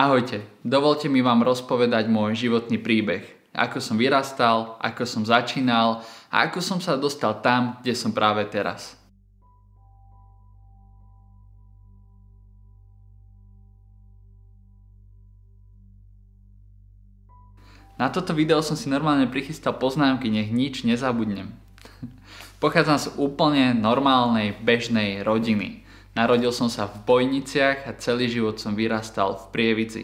Ahojte, dovolte mi vám rozpovedať môj životný príbeh. Ako som vyrastal, ako som začínal a ako som sa dostal tam, kde som práve teraz. Na toto video som si normálne prichystal poznámky, nech nič nezabudnem. Pochádzam z úplne normálnej, bežnej rodiny. Narodil som sa v Bojniciach a celý život som vyrastal v Prievici.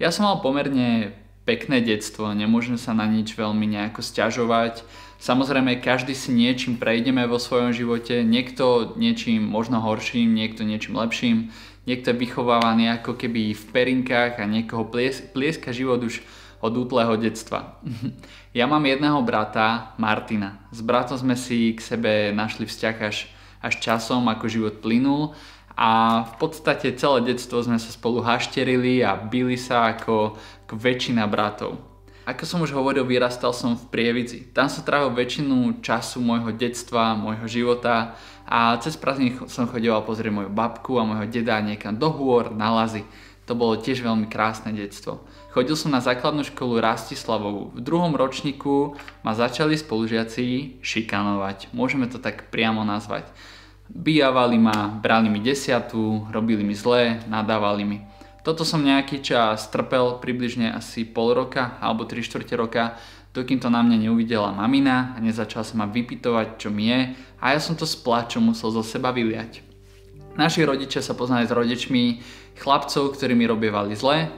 Ja som mal pomerne pekné detstvo, nemôžem sa na nič veľmi nejako stiažovať. Samozrejme, každý si niečím prejdeme vo svojom živote, niekto niečím možno horším, niekto niečím lepším, niekto je vychovávaný ako keby v perinkách a niekoho plies, plieska život už od útleho detstva. ja mám jedného brata, Martina. S bratom sme si k sebe našli vzťah až až časom, ako život plynul a v podstate celé detstvo sme sa spolu hašterili a bili sa ako, ako väčšina bratov. Ako som už hovoril, vyrastal som v Prievidzi. Tam som trávil väčšinu času môjho detstva, môjho života a cez prázdniny som chodil pozrieť moju babku a môjho deda niekam do hôr, na lazy. To bolo tiež veľmi krásne detstvo. Chodil som na základnú školu Rastislavovú. V druhom ročníku ma začali spolužiaci šikanovať. Môžeme to tak priamo nazvať. Bijavali ma, brali mi desiatu, robili mi zlé, nadávali mi. Toto som nejaký čas trpel, približne asi pol roka alebo 3 čtvrte roka, dokým to na mňa neuvidela mamina a nezačala sa ma vypitovať, čo mi je a ja som to s plačom musel zo seba vyliať. Naši rodičia sa poznali s rodičmi chlapcov, ktorí mi robievali zle,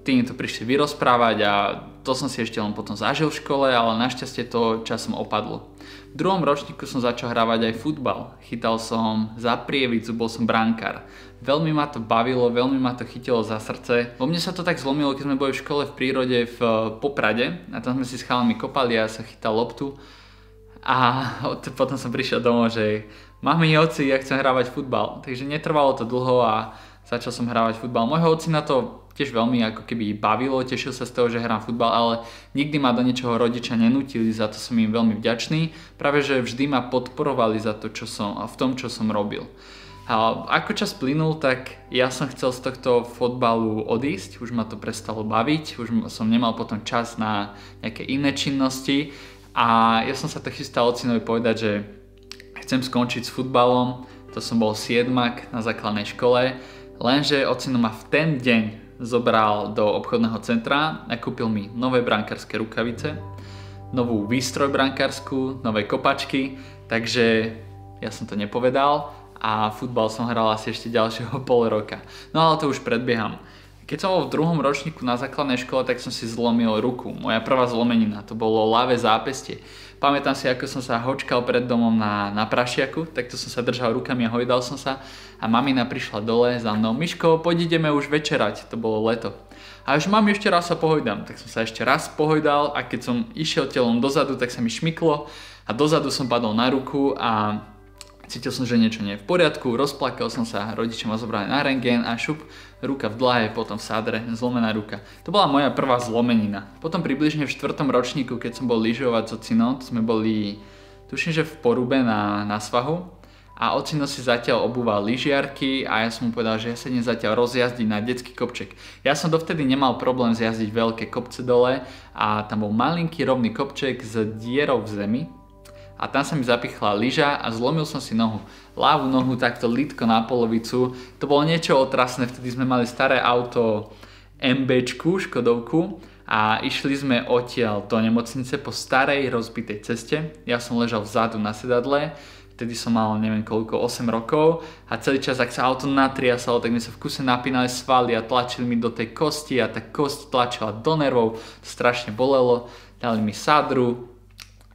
tí mi to prišli vyrozprávať a to som si ešte len potom zažil v škole, ale našťastie to časom opadlo. V druhom ročníku som začal hrávať aj futbal. Chytal som za prievicu, bol som brankár. Veľmi ma to bavilo, veľmi ma to chytilo za srdce. Vo mne sa to tak zlomilo, keď sme boli v škole v prírode v eh, Poprade a tam sme si s chalami kopali a ja sa chytal loptu. A potom som prišiel domov, že mami, oci, ja chcem hrávať futbal. Takže netrvalo to dlho a začal som hrávať futbal. Môjho oci na to tiež veľmi ako keby bavilo, tešil sa z toho, že hrám futbal, ale nikdy ma do niečoho rodičia nenutili, za to som im veľmi vďačný. Práve, že vždy ma podporovali za to, čo som, v tom, čo som robil. A ako čas plynul, tak ja som chcel z tohto fotbalu odísť, už ma to prestalo baviť, už som nemal potom čas na nejaké iné činnosti a ja som sa to chystal ocinovi povedať, že chcem skončiť s futbalom, to som bol siedmak na základnej škole, lenže ocino ma v ten deň zobral do obchodného centra a kúpil mi nové brankárske rukavice, novú výstroj brankárskú, nové kopačky, takže ja som to nepovedal a futbal som hral asi ešte ďalšieho pol roka. No ale to už predbieham. Keď som bol v druhom ročníku na základnej škole, tak som si zlomil ruku. Moja prvá zlomenina, to bolo ľavé zápestie. Pamätám si, ako som sa hočkal pred domom na, na prašiaku, takto som sa držal rukami a hojdal som sa a mamina prišla dole za mnou. Miško, poď ideme už večerať, to bolo leto. A už mám ešte raz sa pohojdám, tak som sa ešte raz pohojdal a keď som išiel telom dozadu, tak sa mi šmyklo a dozadu som padol na ruku a Cítil som, že niečo nie je v poriadku, rozplakal som sa, rodičia ma zobrali na rengén a šup, ruka v dlahe, potom v sádre, zlomená ruka. To bola moja prvá zlomenina. Potom približne v štvrtom ročníku, keď som bol lyžovať so cinou, sme boli, tuším, že v porube na, na svahu a ocino si zatiaľ obúval lyžiarky a ja som mu povedal, že ja sa idem zatiaľ rozjazdiť na detský kopček. Ja som dovtedy nemal problém zjazdiť veľké kopce dole a tam bol malinký rovný kopček s dierou v zemi, a tam sa mi zapichla lyža a zlomil som si nohu. Ľavú nohu takto litko na polovicu. To bolo niečo otrasné, vtedy sme mali staré auto MBčku, Škodovku. A išli sme odtiaľ do nemocnice po starej rozbitej ceste. Ja som ležal vzadu na sedadle, vtedy som mal neviem koľko, 8 rokov. A celý čas, ak sa auto natriasalo, tak mi sa v kuse napínali svaly a tlačili mi do tej kosti a tá kosť tlačila do nervov, strašne bolelo, dali mi sadru,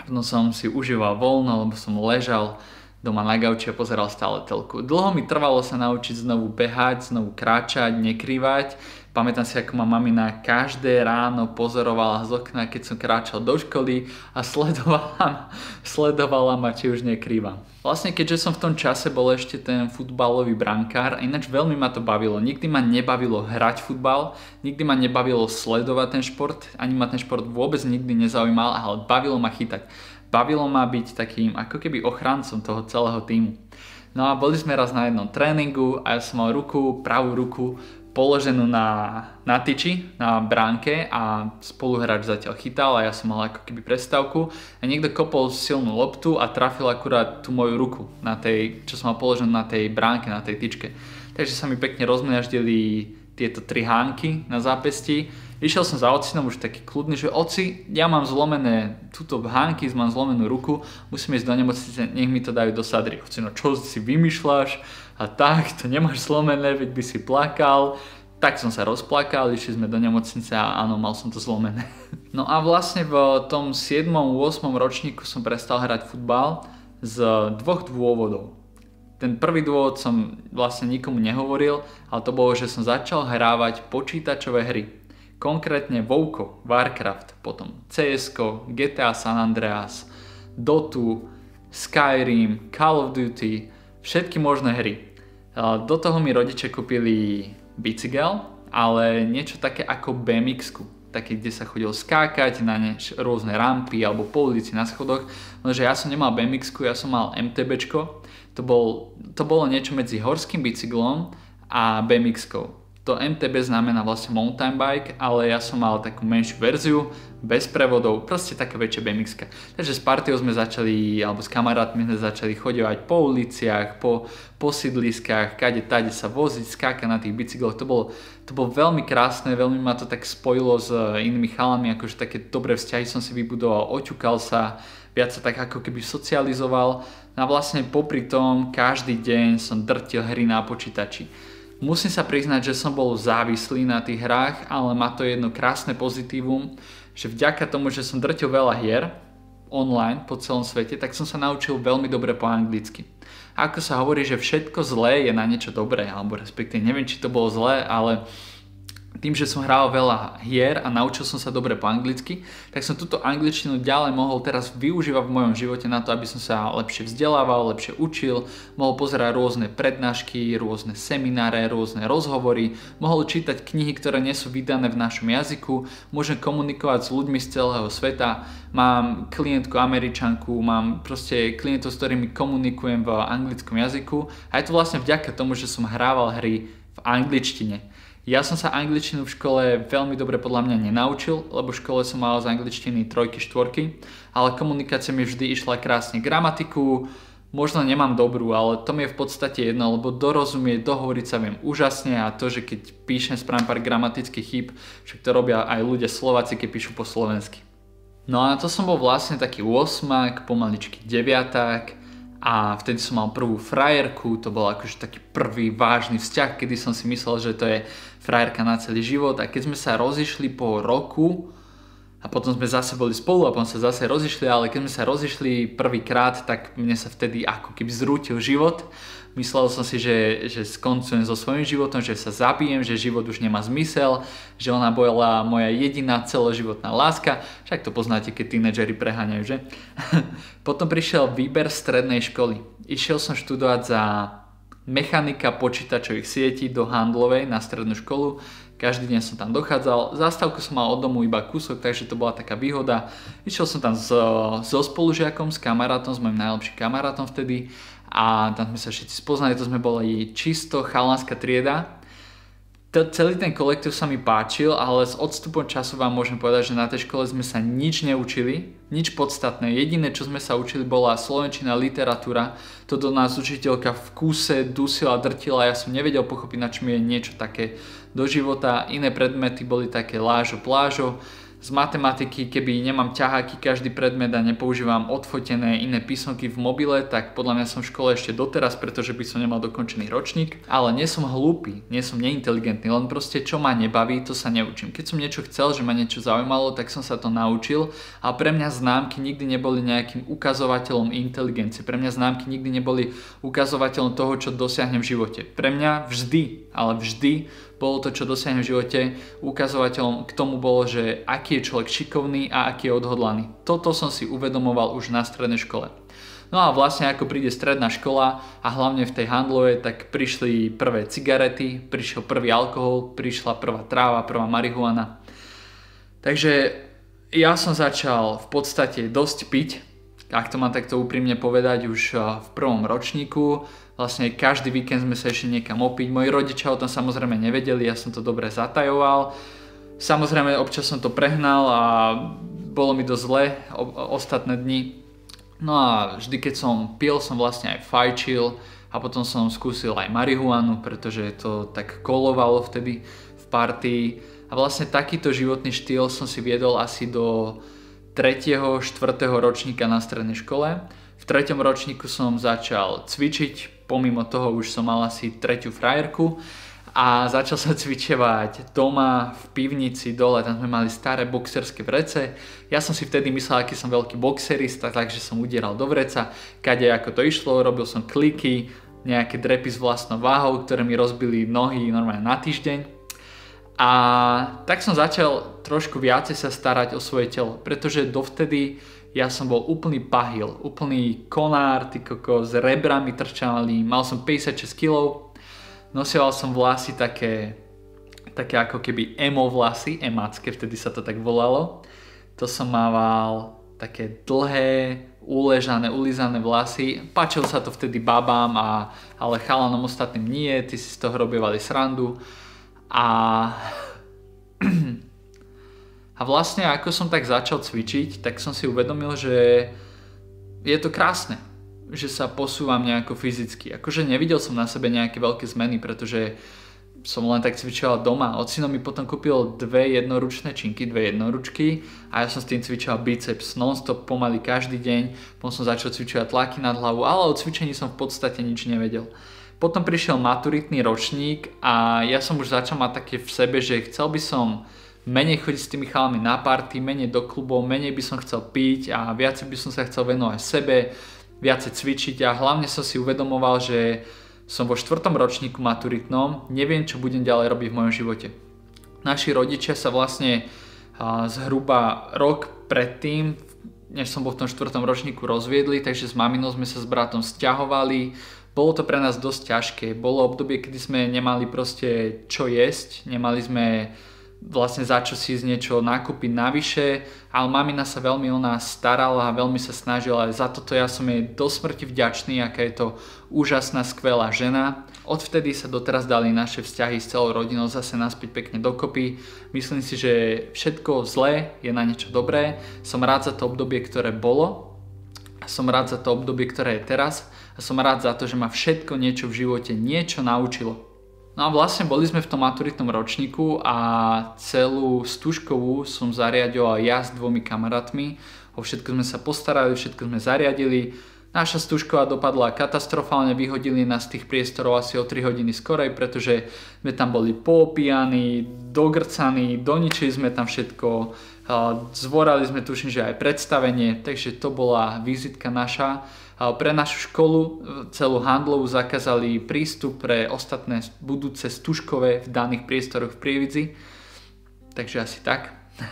potom som si užíval voľno, lebo som ležal doma na gauči a pozeral stále telku. Dlho mi trvalo sa naučiť znovu behať, znovu kráčať, nekrývať. Pamätám si, ako ma mamina každé ráno pozorovala z okna, keď som kráčal do školy a sledovala, sledovala ma, či už nekrývam. Vlastne keďže som v tom čase bol ešte ten futbalový brankár, ináč veľmi ma to bavilo. Nikdy ma nebavilo hrať futbal, nikdy ma nebavilo sledovať ten šport, ani ma ten šport vôbec nikdy nezaujímal, ale bavilo ma chytať. Bavilo ma byť takým ako keby ochrancom toho celého týmu. No a boli sme raz na jednom tréningu a ja som mal ruku, pravú ruku položenú na, na tyči, na bránke a spoluhráč zatiaľ chytal a ja som mal ako keby prestávku a niekto kopol silnú loptu a trafil akurát tú moju ruku, na tej, čo som mal položenú na tej bránke, na tej tyčke. Takže sa mi pekne rozmňaždili tieto tri hánky na zápesti. Išiel som za ocinom už taký kľudný, že oci, ja mám zlomené túto hánky, mám zlomenú ruku, musím ísť do nemocnice, nech mi to dajú do sadry. Ocino, čo si vymýšľaš? a tak, to nemáš zlomené, veď by si plakal. Tak som sa rozplakal, išli sme do nemocnice a áno, mal som to zlomené. No a vlastne v tom 7. 8. ročníku som prestal hrať futbal z dvoch dôvodov. Ten prvý dôvod som vlastne nikomu nehovoril, ale to bolo, že som začal hrávať počítačové hry. Konkrétne Vouko, Warcraft, potom CS, GTA San Andreas, Dotu, Skyrim, Call of Duty, všetky možné hry. Do toho mi rodiče kúpili bicykel, ale niečo také ako bmx také, kde sa chodil skákať na ne, rôzne rampy alebo po ulici na schodoch, lenže ja som nemal bmx ja som mal MTB, to, bol, to bolo niečo medzi horským bicyklom a bmx -kou to MTB znamená vlastne mountain bike, ale ja som mal takú menšiu verziu, bez prevodov, proste taká väčšia BMX. Takže s partiou sme začali, alebo s kamarátmi sme začali chodevať po uliciach, po, po sídliskách, kade tade sa voziť, skákať na tých bicykloch. To bolo, to bolo veľmi krásne, veľmi ma to tak spojilo s inými chalami, akože také dobré vzťahy som si vybudoval, oťukal sa, viac sa tak ako keby socializoval. A vlastne popri tom každý deň som drtil hry na počítači Musím sa priznať, že som bol závislý na tých hrách, ale má to jedno krásne pozitívum, že vďaka tomu, že som drtil veľa hier online po celom svete, tak som sa naučil veľmi dobre po anglicky. A ako sa hovorí, že všetko zlé je na niečo dobré, alebo respektíve neviem, či to bolo zlé, ale tým, že som hral veľa hier a naučil som sa dobre po anglicky, tak som túto angličtinu ďalej mohol teraz využívať v mojom živote na to, aby som sa lepšie vzdelával, lepšie učil, mohol pozerať rôzne prednášky, rôzne semináre, rôzne rozhovory, mohol čítať knihy, ktoré nie sú vydané v našom jazyku, môžem komunikovať s ľuďmi z celého sveta, mám klientku američanku, mám proste klientov, s ktorými komunikujem v anglickom jazyku a je to vlastne vďaka tomu, že som hrával hry v angličtine. Ja som sa angličtinu v škole veľmi dobre podľa mňa nenaučil, lebo v škole som mal z angličtiny trojky, štvorky, ale komunikácia mi vždy išla krásne. Gramatiku možno nemám dobrú, ale to mi je v podstate jedno, lebo dorozumieť, dohovoriť sa viem úžasne a to, že keď píšem správne pár gramatických chýb, však to robia aj ľudia Slováci, keď píšu po slovensky. No a to som bol vlastne taký 8, pomaličky 9 a vtedy som mal prvú frajerku, to bol akože taký prvý vážny vzťah, kedy som si myslel, že to je frajerka na celý život a keď sme sa rozišli po roku a potom sme zase boli spolu a potom sa zase rozišli, ale keď sme sa rozišli prvýkrát, tak mne sa vtedy ako keby zrútil život Myslel som si, že, že skoncujem so svojím životom, že sa zabijem, že život už nemá zmysel, že ona bola moja jediná celoživotná láska. Však to poznáte, keď tínedžeri preháňajú, že? Potom prišiel výber strednej školy. Išiel som študovať za mechanika počítačových sietí do Handlovej na strednú školu. Každý deň som tam dochádzal. Zástavku som mal od domu iba kúsok, takže to bola taká výhoda. Išiel som tam so, so spolužiakom, s kamarátom, s mojim najlepším kamarátom vtedy a tam sme sa všetci spoznali, to sme boli čisto chalanská trieda. To, celý ten kolektív sa mi páčil, ale s odstupom času vám môžem povedať, že na tej škole sme sa nič neučili, nič podstatné. Jediné, čo sme sa učili, bola slovenčina, literatúra. To do nás učiteľka v kúse dusila, drtila, ja som nevedel pochopiť, na čom je niečo také do života. Iné predmety boli také lážo, plážo z matematiky, keby nemám ťaháky každý predmet a nepoužívam odfotené iné písomky v mobile, tak podľa mňa som v škole ešte doteraz, pretože by som nemal dokončený ročník. Ale nie som hlúpy, nie som neinteligentný, len proste čo ma nebaví, to sa neučím. Keď som niečo chcel, že ma niečo zaujímalo, tak som sa to naučil a pre mňa známky nikdy neboli nejakým ukazovateľom inteligencie. Pre mňa známky nikdy neboli ukazovateľom toho, čo dosiahnem v živote. Pre mňa vždy, ale vždy bolo to, čo dosiahnem v živote, ukazovateľom k tomu bolo, že aký je človek šikovný a aký je odhodlaný. Toto som si uvedomoval už na strednej škole. No a vlastne ako príde stredná škola a hlavne v tej handlovej, tak prišli prvé cigarety, prišiel prvý alkohol, prišla prvá tráva, prvá marihuana. Takže ja som začal v podstate dosť piť ak to mám takto úprimne povedať, už v prvom ročníku. Vlastne každý víkend sme sa ešte niekam opiť. Moji rodičia o tom samozrejme nevedeli, ja som to dobre zatajoval. Samozrejme občas som to prehnal a bolo mi dosť zle o, ostatné dni. No a vždy keď som pil, som vlastne aj fajčil a potom som skúsil aj marihuanu, pretože to tak kolovalo vtedy v partii. A vlastne takýto životný štýl som si viedol asi do 3. 4. ročníka na strednej škole. V 3. ročníku som začal cvičiť, pomimo toho už som mal asi tretiu frajerku a začal som cvičevať doma v pivnici dole, tam sme mali staré boxerské vrece. Ja som si vtedy myslel, aký som veľký boxerista, takže som udieral do vreca, kade ako to išlo, robil som kliky, nejaké drepy s vlastnou váhou, ktoré mi rozbili nohy normálne na týždeň. A tak som začal trošku viacej sa starať o svoje telo, pretože dovtedy ja som bol úplný pahil, úplný konár, ty koko, s rebrami trčali, mal som 56 kg, nosieval som vlasy také, také ako keby emo vlasy, emacké, vtedy sa to tak volalo. To som mával také dlhé, uležané, ulizané vlasy. Páčilo sa to vtedy babám, a, ale chalanom ostatným nie, ty si z toho robievali srandu. A, a vlastne ako som tak začal cvičiť, tak som si uvedomil, že je to krásne, že sa posúvam nejako fyzicky. Akože nevidel som na sebe nejaké veľké zmeny, pretože som len tak cvičila doma. Ocino mi potom kúpil dve jednoručné činky, dve jednoručky a ja som s tým cvičila biceps non-stop pomaly každý deň. Potom som začal cvičovať tlaky nad hlavu, ale o cvičení som v podstate nič nevedel. Potom prišiel maturitný ročník a ja som už začal mať také v sebe, že chcel by som menej chodiť s tými chalami na party, menej do klubov, menej by som chcel piť a viacej by som sa chcel venovať sebe, viacej cvičiť a hlavne som si uvedomoval, že som vo štvrtom ročníku maturitnom, neviem čo budem ďalej robiť v mojom živote. Naši rodičia sa vlastne zhruba rok predtým, než som bol v tom štvrtom ročníku rozviedli, takže s maminou sme sa s bratom stiahovali, bolo to pre nás dosť ťažké. Bolo obdobie, kedy sme nemali proste čo jesť, nemali sme vlastne za si z niečo nakúpiť navyše, ale mamina sa veľmi o nás starala a veľmi sa snažila. Za toto ja som jej do smrti vďačný, aká je to úžasná, skvelá žena. Odvtedy sa doteraz dali naše vzťahy s celou rodinou zase naspäť pekne dokopy. Myslím si, že všetko zlé je na niečo dobré. Som rád za to obdobie, ktoré bolo. Som rád za to obdobie, ktoré je teraz a som rád za to, že ma všetko niečo v živote niečo naučilo. No a vlastne boli sme v tom maturitnom ročníku a celú stužkovú som zariadil ja s dvomi kamarátmi. O všetko sme sa postarali, všetko sme zariadili. Naša stužková dopadla katastrofálne, vyhodili nás z tých priestorov asi o 3 hodiny skorej, pretože sme tam boli poopíjani, dogrcaní, doničili sme tam všetko, zvorali sme tuším, že aj predstavenie, takže to bola vizitka naša. Pre našu školu e, celú handlovú zakázali prístup pre ostatné budúce stužkové v daných priestoroch v Prievidzi. Takže asi tak.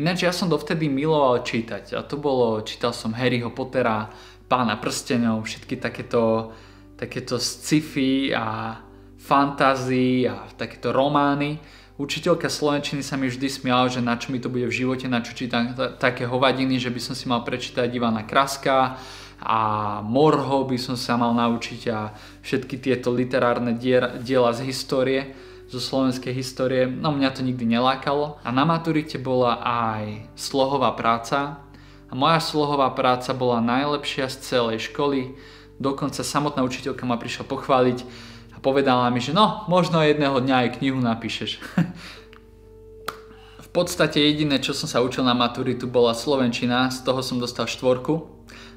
Ináč ja som dovtedy miloval čítať a to bolo, čítal som Harryho Pottera, Pána prstenov, všetky takéto, takéto sci-fi a fantázy a takéto romány. Učiteľka slovenčiny sa mi vždy smiala, že na čo mi to bude v živote, na čo čítam také hovadiny, že by som si mal prečítať Ivana Kraska, a morho by som sa mal naučiť a všetky tieto literárne diela z histórie, zo slovenskej histórie, no mňa to nikdy nelákalo. A na maturite bola aj slohová práca a moja slohová práca bola najlepšia z celej školy, dokonca samotná učiteľka ma prišla pochváliť a povedala mi, že no, možno jedného dňa aj knihu napíšeš. v podstate jediné, čo som sa učil na maturitu bola slovenčina, z toho som dostal štvorku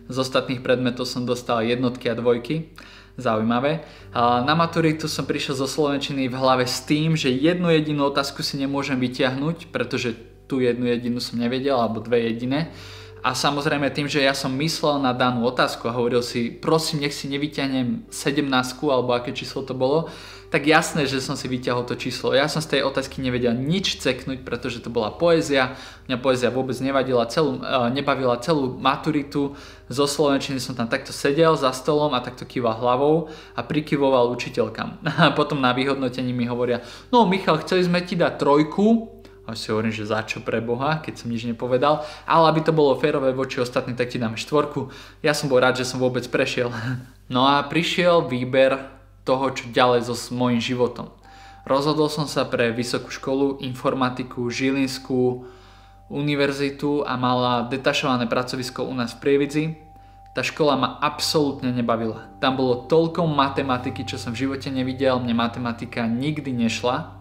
z ostatných predmetov som dostal jednotky a dvojky. Zaujímavé. Na maturitu som prišiel zo Slovenčiny v hlave s tým, že jednu jedinú otázku si nemôžem vyťahnuť, pretože tú jednu jedinú som nevedel, alebo dve jediné. A samozrejme tým, že ja som myslel na danú otázku a hovoril si, prosím, nech si nevyťahnem 17 alebo aké číslo to bolo, tak jasné, že som si vyťahol to číslo. Ja som z tej otázky nevedel nič ceknúť, pretože to bola poézia. Mňa poézia vôbec nevadila, celú, uh, nebavila celú maturitu. Zo Slovenčiny som tam takto sedel za stolom a takto kýval hlavou a prikyvoval učiteľkám. A potom na vyhodnotení mi hovoria, no Michal, chceli sme ti dať trojku, a si hovorím, že za čo pre Boha, keď som nič nepovedal. Ale aby to bolo férové voči ostatným, tak ti dáme štvorku. Ja som bol rád, že som vôbec prešiel. No a prišiel výber toho, čo ďalej so mojím životom. Rozhodol som sa pre vysokú školu, informatiku, Žilinskú univerzitu a mala detašované pracovisko u nás v Prievidzi. Tá škola ma absolútne nebavila. Tam bolo toľko matematiky, čo som v živote nevidel, mne matematika nikdy nešla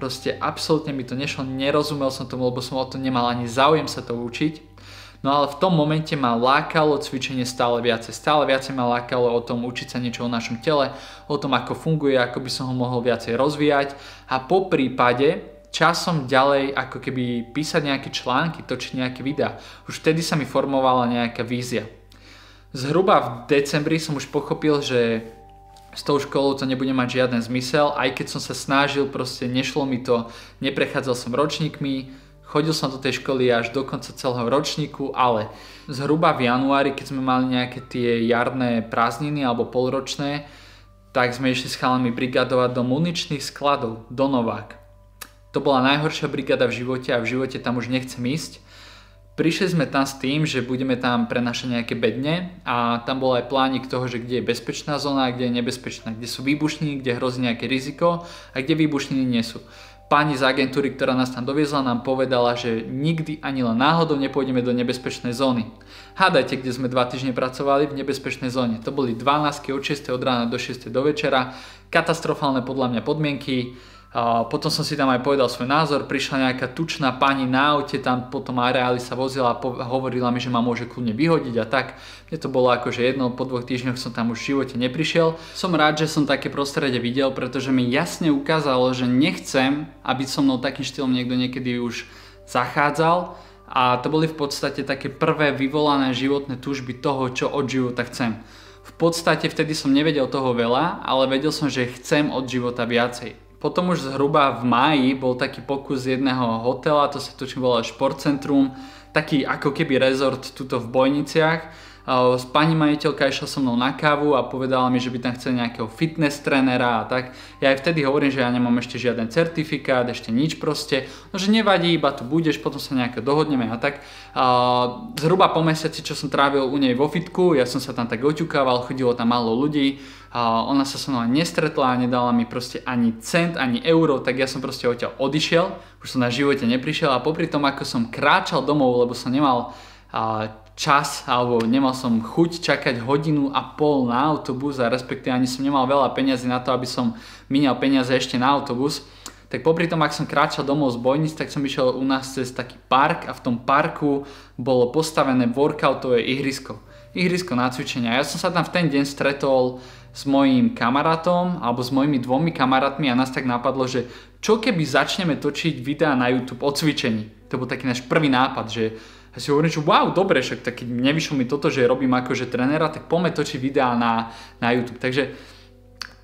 Proste absolútne mi to nešlo, nerozumel som tomu, lebo som o to nemal ani záujem sa to učiť. No ale v tom momente ma lákalo cvičenie stále viacej. Stále viacej ma lákalo o tom učiť sa niečo o našom tele, o tom ako funguje, ako by som ho mohol viacej rozvíjať a po prípade časom ďalej ako keby písať nejaké články, točiť nejaké videá. Už vtedy sa mi formovala nejaká vízia. Zhruba v decembri som už pochopil, že s tou školou to nebude mať žiaden zmysel, aj keď som sa snažil, proste nešlo mi to, neprechádzal som ročníkmi, chodil som do tej školy až do konca celého ročníku, ale zhruba v januári, keď sme mali nejaké tie jarné prázdniny alebo polročné, tak sme išli s chalami brigadovať do muničných skladov, do Novák. To bola najhoršia brigada v živote a v živote tam už nechcem ísť, Prišli sme tam s tým, že budeme tam prenašať nejaké bedne a tam bol aj plánik toho, že kde je bezpečná zóna a kde je nebezpečná, kde sú výbušniny, kde hrozí nejaké riziko a kde výbušniny nie sú. Pani z agentúry, ktorá nás tam doviezla, nám povedala, že nikdy ani len náhodou nepôjdeme do nebezpečnej zóny. Hádajte, kde sme dva týždne pracovali v nebezpečnej zóne. To boli 12 od 6 od rána do 6 do večera. Katastrofálne podľa mňa podmienky potom som si tam aj povedal svoj názor, prišla nejaká tučná pani na aute, tam potom areáli sa vozila a hovorila mi, že ma môže kľudne vyhodiť a tak. Mne to bolo akože jedno, po dvoch týždňoch som tam už v živote neprišiel. Som rád, že som také prostredie videl, pretože mi jasne ukázalo, že nechcem, aby so mnou takým štýlom niekto niekedy už zachádzal a to boli v podstate také prvé vyvolané životné túžby toho, čo od života chcem. V podstate vtedy som nevedel toho veľa, ale vedel som, že chcem od života viacej potom už zhruba v máji bol taký pokus jedného hotela, to sa tučím volá Športcentrum, taký ako keby rezort tuto v Bojniciach pani majiteľka išla so mnou na kávu a povedala mi, že by tam chcel nejakého fitness trénera a tak. Ja aj vtedy hovorím, že ja nemám ešte žiaden certifikát, ešte nič proste. No že nevadí, iba tu budeš, potom sa nejako dohodneme a tak. Zhruba po mesiaci, čo som trávil u nej vo fitku, ja som sa tam tak oťukával, chodilo tam málo ľudí. Ona sa so mnou nestretla a nedala mi proste ani cent, ani euro, tak ja som proste odtiaľ odišiel, už som na živote neprišiel a popri tom, ako som kráčal domov, lebo som nemal čas alebo nemal som chuť čakať hodinu a pol na autobus a respektíve ani som nemal veľa peniazy na to, aby som minial peniaze ešte na autobus, tak popri tom, ak som kráčal domov z bojnic, tak som išiel u nás cez taký park a v tom parku bolo postavené workoutové ihrisko. Ihrisko na cvičenia. Ja som sa tam v ten deň stretol s mojím kamarátom alebo s mojimi dvomi kamarátmi a nás tak napadlo, že čo keby začneme točiť videá na YouTube o cvičení. To bol taký náš prvý nápad, že a si hovorím, že wow, dobre, však tak nevyšlo mi toto, že robím akože trenera, tak poďme točiť videá na, na YouTube. Takže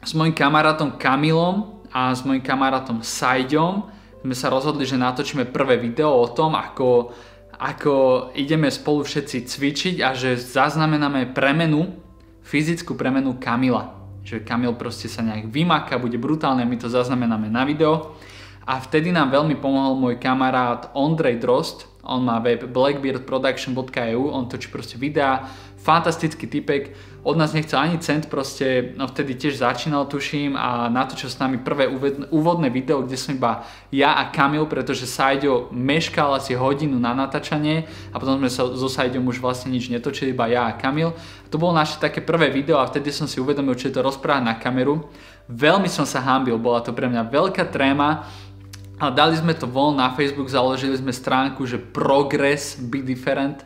s mojim kamarátom Kamilom a s mojim kamarátom Sajdom sme sa rozhodli, že natočíme prvé video o tom, ako, ako ideme spolu všetci cvičiť a že zaznamenáme premenu, fyzickú premenu Kamila. Že Kamil proste sa nejak vymaká, bude brutálne, my to zaznamenáme na video. A vtedy nám veľmi pomohol môj kamarát Ondrej Drost, on má web blackbeardproduction.eu, on točí proste videá, fantastický typek, od nás nechcel ani cent, proste, no vtedy tiež začínal, tuším, a natočil s nami prvé úvodné video, kde som iba ja a Kamil, pretože Sajďo meškal asi hodinu na natáčanie a potom sme sa so Sajďom už vlastne nič netočili, iba ja a Kamil. To bolo naše také prvé video a vtedy som si uvedomil, čo je to rozprávať na kameru. Veľmi som sa hambil, bola to pre mňa veľká tréma, a dali sme to von na Facebook, založili sme stránku, že Progress Be Different.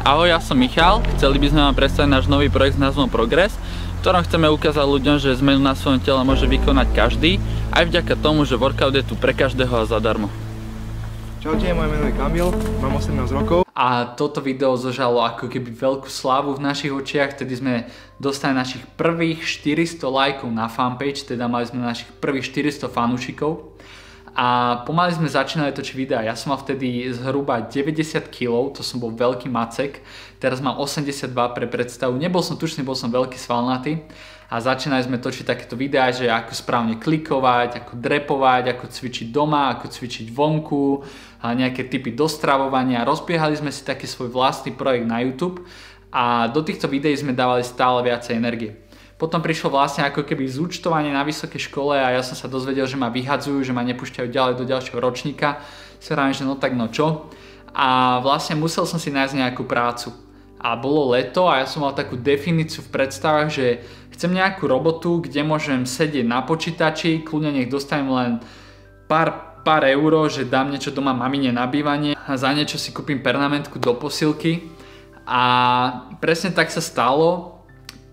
Ahoj, ja som Michal, chceli by sme vám predstaviť náš nový projekt s názvom Progress, v ktorom chceme ukázať ľuďom, že zmenu na svojom tele môže vykonať každý, aj vďaka tomu, že workout je tu pre každého a zadarmo. Čaute, moje meno je Kamil, mám 18 rokov. A toto video zožalo ako keby veľkú slávu v našich očiach, tedy sme dostali našich prvých 400 lajkov na fanpage, teda mali sme našich prvých 400 fanúšikov. A pomaly sme začínali točiť videa. Ja som mal vtedy zhruba 90 kg, to som bol veľký macek, teraz mám 82 pre predstavu, nebol som tučný, bol som veľký svalnatý a začínali sme točiť takéto videá, že ako správne klikovať, ako drepovať, ako cvičiť doma, ako cvičiť vonku, a nejaké typy dostravovania. Rozbiehali sme si taký svoj vlastný projekt na YouTube a do týchto videí sme dávali stále viacej energie. Potom prišlo vlastne ako keby zúčtovanie na vysokej škole a ja som sa dozvedel, že ma vyhadzujú, že ma nepúšťajú ďalej do ďalšieho ročníka. Si že no tak no čo. A vlastne musel som si nájsť nejakú prácu a bolo leto a ja som mal takú definíciu v predstavách, že chcem nejakú robotu, kde môžem sedieť na počítači, kľudne nech dostanem len pár, pár eur, že dám niečo doma mamine na bývanie a za niečo si kúpim pernamentku do posilky. A presne tak sa stalo.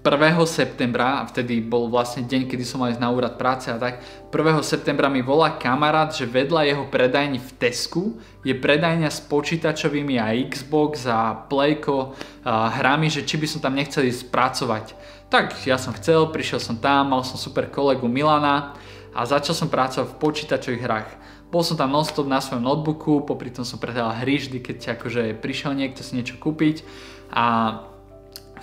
1. septembra, a vtedy bol vlastne deň, kedy som mal ísť na úrad práce a tak, 1. septembra mi volá kamarát, že vedľa jeho predajni v Tesku je predajňa s počítačovými a Xbox a Playko a hrami, že či by som tam nechcel ísť pracovať. Tak ja som chcel, prišiel som tam, mal som super kolegu Milana a začal som pracovať v počítačových hrách. Bol som tam non-stop na svojom notebooku, popri tom som predával hry vždy, keď akože prišiel niekto si niečo kúpiť a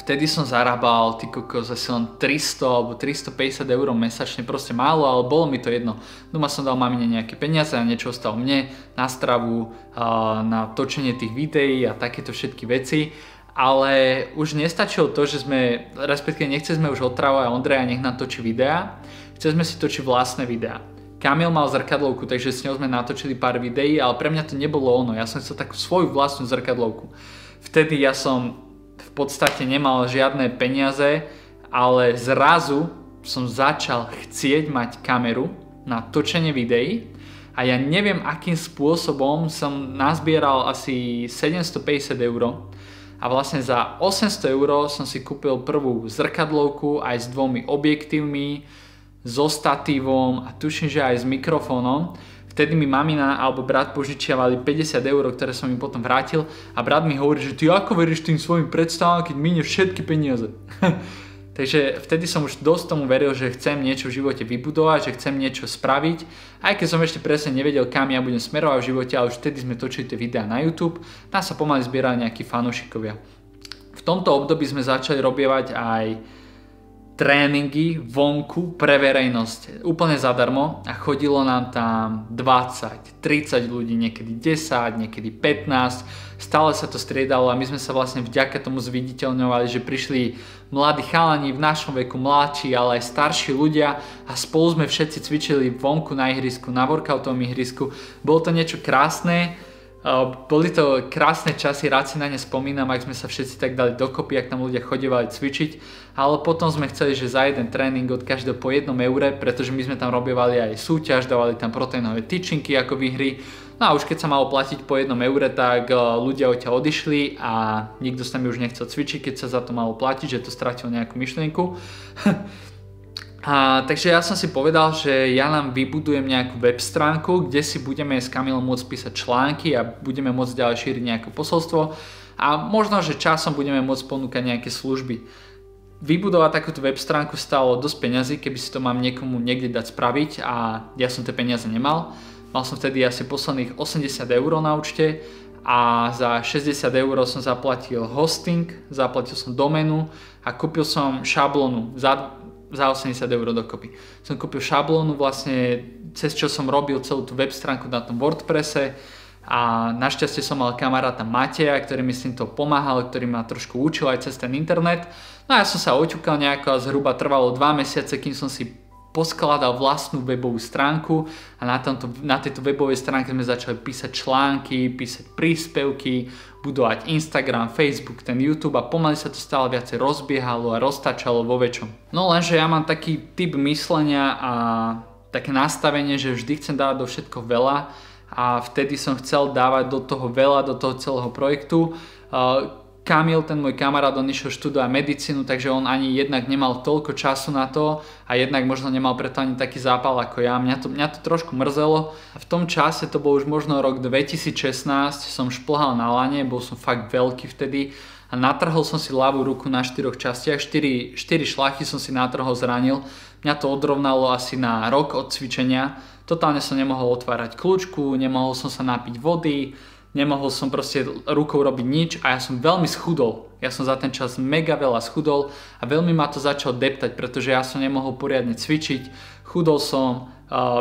vtedy som zarábal ty kokos asi len 300 alebo 350 eur mesačne, proste málo, ale bolo mi to jedno. Doma som dal mamine nejaké peniaze a niečo ostalo mne na stravu, na točenie tých videí a takéto všetky veci. Ale už nestačilo to, že sme, respektíve nechceli sme už otravovať Ondreja, nech natočí videá, chceli sme si točiť vlastné videá. Kamil mal zrkadlovku, takže s ňou sme natočili pár videí, ale pre mňa to nebolo ono. Ja som chcel takú svoju vlastnú zrkadlovku. Vtedy ja som podstate nemal žiadne peniaze, ale zrazu som začal chcieť mať kameru na točenie videí a ja neviem akým spôsobom som nazbieral asi 750 eur a vlastne za 800 eur som si kúpil prvú zrkadlovku aj s dvomi objektívmi, so statívom a tuším, že aj s mikrofónom Vtedy mi mamina alebo brat požičiavali 50 eur, ktoré som im potom vrátil a brat mi hovorí, že ty ako veríš tým svojim predstavám, keď minie všetky peniaze. Takže vtedy som už dosť tomu veril, že chcem niečo v živote vybudovať, že chcem niečo spraviť. Aj keď som ešte presne nevedel, kam ja budem smerovať v živote, ale už vtedy sme točili tie videá na YouTube. Tam sa pomaly zbierali nejakí fanúšikovia. V tomto období sme začali robievať aj tréningy vonku pre verejnosť. Úplne zadarmo. A chodilo nám tam 20, 30 ľudí, niekedy 10, niekedy 15, stále sa to striedalo a my sme sa vlastne vďaka tomu zviditeľňovali, že prišli mladí chalani v našom veku, mladší, ale aj starší ľudia a spolu sme všetci cvičili vonku na ihrisku, na workoutovom ihrisku. Bolo to niečo krásne, boli to krásne časy, rád si na ne spomínam, ak sme sa všetci tak dali dokopy, ak tam ľudia chodevali cvičiť, ale potom sme chceli, že za jeden tréning od každého po jednom eure, pretože my sme tam robievali aj súťaž, dávali tam proteínové tyčinky ako výhry, No a už keď sa malo platiť po jednom eure, tak ľudia od ťa odišli a nikto s nami už nechcel cvičiť, keď sa za to malo platiť, že to stratil nejakú myšlienku. A, takže ja som si povedal, že ja nám vybudujem nejakú web stránku, kde si budeme s Kamilom môcť písať články a budeme môcť ďalej šíriť nejaké posolstvo a možno, že časom budeme môcť ponúkať nejaké služby. Vybudovať takúto web stránku stalo dosť peňazí, keby si to mám niekomu niekde dať spraviť a ja som tie peniaze nemal. Mal som vtedy asi posledných 80 eur na účte a za 60 eur som zaplatil hosting, zaplatil som domenu a kúpil som šablónu. Za, za 80 eur dokopy. Som kúpil šablónu vlastne, cez čo som robil celú tú web stránku na tom WordPresse a našťastie som mal kamaráta Mateja, ktorý mi s týmto pomáhal, ktorý ma trošku učil aj cez ten internet. No a ja som sa oťukal nejako a zhruba trvalo 2 mesiace, kým som si poskladal vlastnú webovú stránku a na, tomto, na tejto webovej stránke sme začali písať články, písať príspevky, budovať Instagram, Facebook, ten YouTube a pomaly sa to stále viacej rozbiehalo a roztačalo vo väčšom. No lenže ja mám taký typ myslenia a také nastavenie, že vždy chcem dávať do všetko veľa a vtedy som chcel dávať do toho veľa, do toho celého projektu. Kamil, ten môj kamarát, on išiel študovať medicínu, takže on ani jednak nemal toľko času na to a jednak možno nemal preto ani taký zápal ako ja. Mňa to, mňa to trošku mrzelo v tom čase, to bol už možno rok 2016, som šplhal na lane, bol som fakt veľký vtedy a natrhol som si ľavú ruku na štyroch častiach, 4, 4 šlachy som si natrhol, zranil. Mňa to odrovnalo asi na rok od cvičenia. Totálne som nemohol otvárať kľúčku, nemohol som sa napiť vody, nemohol som proste rukou robiť nič a ja som veľmi schudol. Ja som za ten čas mega veľa schudol a veľmi ma to začalo deptať, pretože ja som nemohol poriadne cvičiť. Chudol som,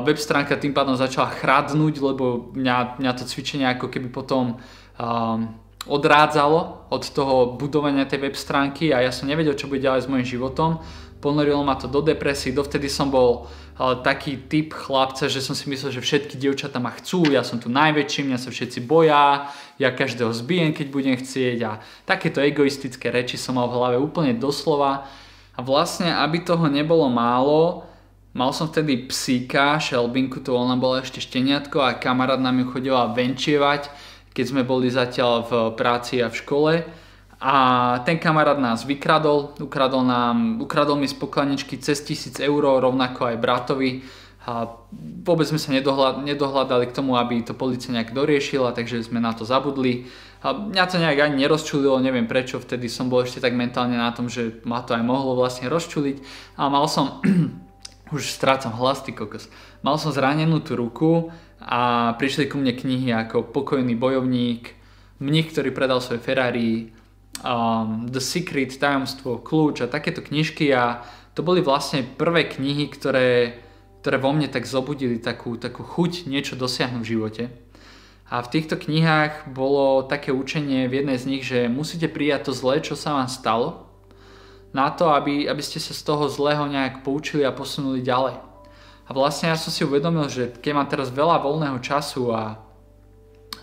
web stránka tým pádom začala chradnúť, lebo mňa, mňa to cvičenie ako keby potom um, odrádzalo od toho budovania tej web stránky a ja som nevedel, čo bude ďalej s mojim životom ponorilo ma to do depresie, dovtedy som bol taký typ chlapca, že som si myslel, že všetky dievčatá ma chcú, ja som tu najväčší, mňa sa všetci boja, ja každého zbijem, keď budem chcieť a takéto egoistické reči som mal v hlave úplne doslova. A vlastne, aby toho nebolo málo, mal som vtedy psíka, šelbinku, to ona bola ešte šteniatko a kamarát nám ju chodila venčievať, keď sme boli zatiaľ v práci a v škole a ten kamarát nás vykradol, ukradol, nám, ukradol mi z cez 1000 eur, rovnako aj bratovi. A vôbec sme sa nedohľad, nedohľadali k tomu, aby to policia nejak doriešila, takže sme na to zabudli. A mňa to nejak ani nerozčulilo, neviem prečo, vtedy som bol ešte tak mentálne na tom, že ma to aj mohlo vlastne rozčuliť. A mal som, už strácam hlas, ty kokos, mal som zranenú tú ruku a prišli ku mne knihy ako Pokojný bojovník, Mních, ktorý predal svoje Ferrari, um, The Secret, Tajomstvo, Kľúč a takéto knižky a to boli vlastne prvé knihy, ktoré, ktoré vo mne tak zobudili takú, takú chuť niečo dosiahnuť v živote. A v týchto knihách bolo také učenie v jednej z nich, že musíte prijať to zlé, čo sa vám stalo, na to, aby, aby ste sa z toho zlého nejak poučili a posunuli ďalej. A vlastne ja som si uvedomil, že keď mám teraz veľa voľného času a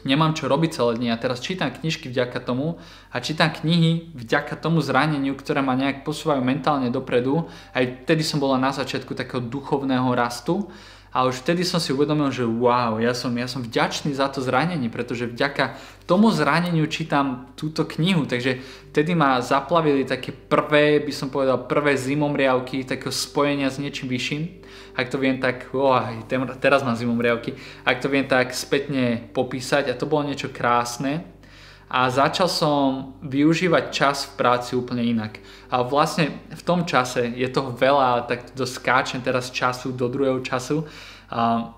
nemám čo robiť celé dni a teraz čítam knižky vďaka tomu a čítam knihy vďaka tomu zraneniu, ktoré ma nejak posúvajú mentálne dopredu. Aj vtedy som bola na začiatku takého duchovného rastu a už vtedy som si uvedomil, že wow, ja som, ja som vďačný za to zranenie, pretože vďaka tomu zraneniu čítam túto knihu, takže vtedy ma zaplavili také prvé, by som povedal, prvé zimomriavky takého spojenia s niečím vyšším. Ak to viem tak, oh, teraz mám zimomriavky, ak to viem tak spätne popísať a to bolo niečo krásne a začal som využívať čas v práci úplne inak. A vlastne v tom čase je toho veľa, tak doskáčem teraz času do druhého času. A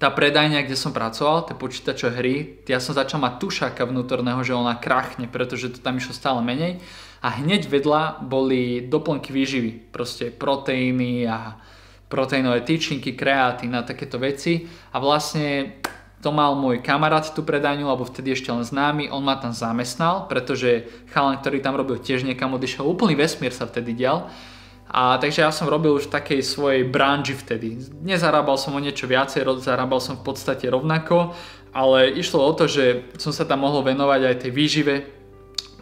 tá predajňa, kde som pracoval, tie počítačové hry, ja som začal mať tušáka vnútorného, že ona krachne, pretože to tam išlo stále menej. A hneď vedľa boli doplnky výživy, proste proteíny a proteínové tyčinky, kreatín a takéto veci. A vlastne to mal môj kamarát tú predajňu, alebo vtedy ešte len známy, on ma tam zamestnal, pretože chalan, ktorý tam robil tiež niekam odišiel, úplný vesmír sa vtedy dial. A takže ja som robil už v takej svojej branži vtedy. Nezarábal som o niečo viacej, zarábal som v podstate rovnako, ale išlo o to, že som sa tam mohol venovať aj tej výžive,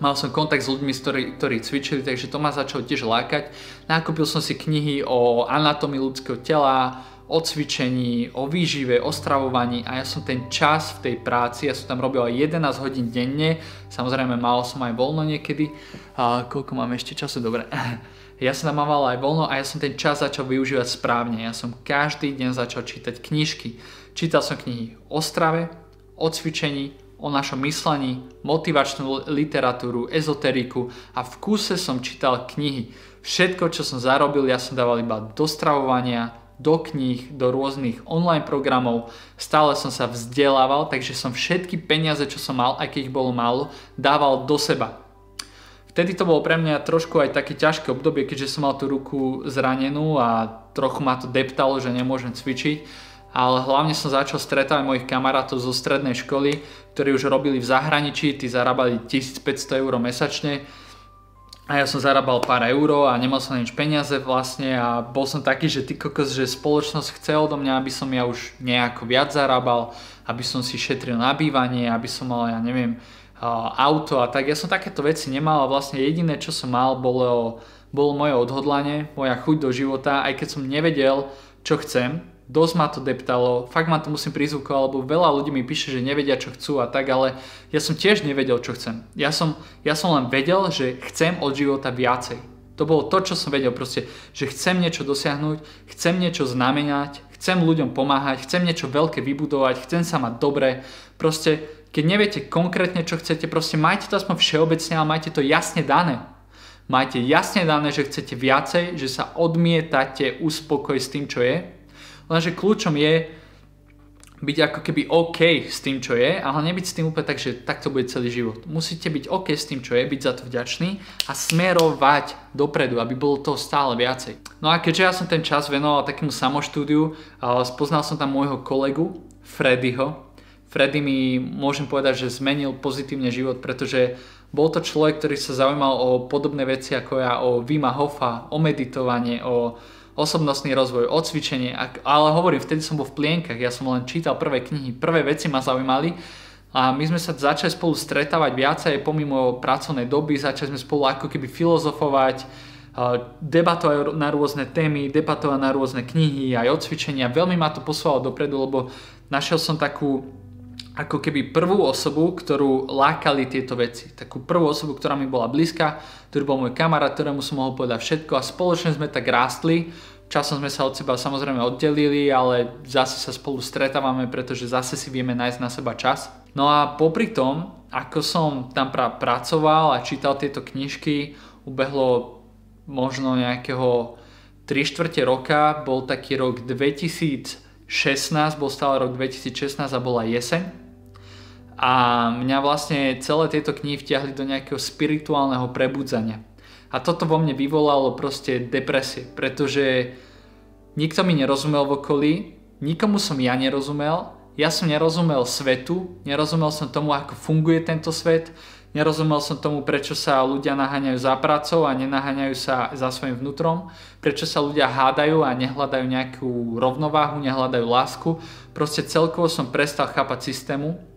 mal som kontakt s ľuďmi, ktorí, ktorí cvičili, takže to ma začalo tiež lákať. Nakúpil som si knihy o anatómii ľudského tela, o cvičení, o výžive, o stravovaní a ja som ten čas v tej práci, ja som tam robil aj 11 hodín denne, samozrejme mal som aj voľno niekedy, a koľko mám ešte času, dobre. Ja som tam mal aj voľno a ja som ten čas začal využívať správne. Ja som každý deň začal čítať knižky. Čítal som knihy o strave, o cvičení, o našom myslení, motivačnú literatúru, ezoteriku a v kúse som čítal knihy. Všetko, čo som zarobil, ja som dával iba do stravovania, do kníh, do rôznych online programov, stále som sa vzdelával, takže som všetky peniaze, čo som mal, aj keď ich bolo málo, dával do seba. Vtedy to bolo pre mňa trošku aj také ťažké obdobie, keďže som mal tú ruku zranenú a trochu ma to deptalo, že nemôžem cvičiť, ale hlavne som začal stretávať mojich kamarátov zo strednej školy, ktorí už robili v zahraničí, tí zarábali 1500 eur mesačne, a ja som zarábal pár eur a nemal som nič peniaze vlastne a bol som taký, že ty kokos, že spoločnosť chce odo mňa, aby som ja už nejako viac zarábal, aby som si šetril na bývanie, aby som mal, ja neviem, auto a tak. Ja som takéto veci nemal a vlastne jediné, čo som mal, bolo, bolo moje odhodlanie, moja chuť do života, aj keď som nevedel, čo chcem, dosť ma to deptalo, fakt ma to musím prizvukovať, lebo veľa ľudí mi píše, že nevedia, čo chcú a tak, ale ja som tiež nevedel, čo chcem. Ja som, ja som len vedel, že chcem od života viacej. To bolo to, čo som vedel proste, že chcem niečo dosiahnuť, chcem niečo znamenať, chcem ľuďom pomáhať, chcem niečo veľké vybudovať, chcem sa mať dobre. Proste, keď neviete konkrétne, čo chcete, proste majte to aspoň všeobecne, ale majte to jasne dané. Majte jasne dané, že chcete viacej, že sa odmietate uspokojiť s tým, čo je Lenže kľúčom je byť ako keby OK s tým, čo je, ale nebyť s tým úplne tak, že tak to bude celý život. Musíte byť OK s tým, čo je, byť za to vďačný a smerovať dopredu, aby bolo toho stále viacej. No a keďže ja som ten čas venoval takému samoštúdiu, spoznal som tam môjho kolegu Freddyho. Freddy mi, môžem povedať, že zmenil pozitívne život, pretože bol to človek, ktorý sa zaujímal o podobné veci ako ja, o Vima Hofa, o meditovanie, o osobnostný rozvoj, o cvičenie, ale hovorím, vtedy som bol v plienkach, ja som len čítal prvé knihy, prvé veci ma zaujímali a my sme sa začali spolu stretávať viacej pomimo pracovnej doby, začali sme spolu ako keby filozofovať, debatovať na rôzne témy, debatovať na rôzne knihy, aj o cvičenia. Veľmi ma to posúvalo dopredu, lebo našiel som takú ako keby prvú osobu, ktorú lákali tieto veci. Takú prvú osobu, ktorá mi bola blízka, ktorý bol môj kamarát, ktorému som mohol povedať všetko a spoločne sme tak rástli. Časom sme sa od seba samozrejme oddelili, ale zase sa spolu stretávame, pretože zase si vieme nájsť na seba čas. No a popri tom, ako som tam pra- pracoval a čítal tieto knižky, ubehlo možno nejakého 3 čtvrte roka, bol taký rok 2016, bol stále rok 2016 a bola jeseň. A mňa vlastne celé tieto knihy vtiahli do nejakého spirituálneho prebudzania. A toto vo mne vyvolalo proste depresie, pretože nikto mi nerozumel v okolí, nikomu som ja nerozumel, ja som nerozumel svetu, nerozumel som tomu, ako funguje tento svet, nerozumel som tomu, prečo sa ľudia naháňajú za pracou a nenaháňajú sa za svojim vnútrom, prečo sa ľudia hádajú a nehľadajú nejakú rovnováhu, nehľadajú lásku. Proste celkovo som prestal chápať systému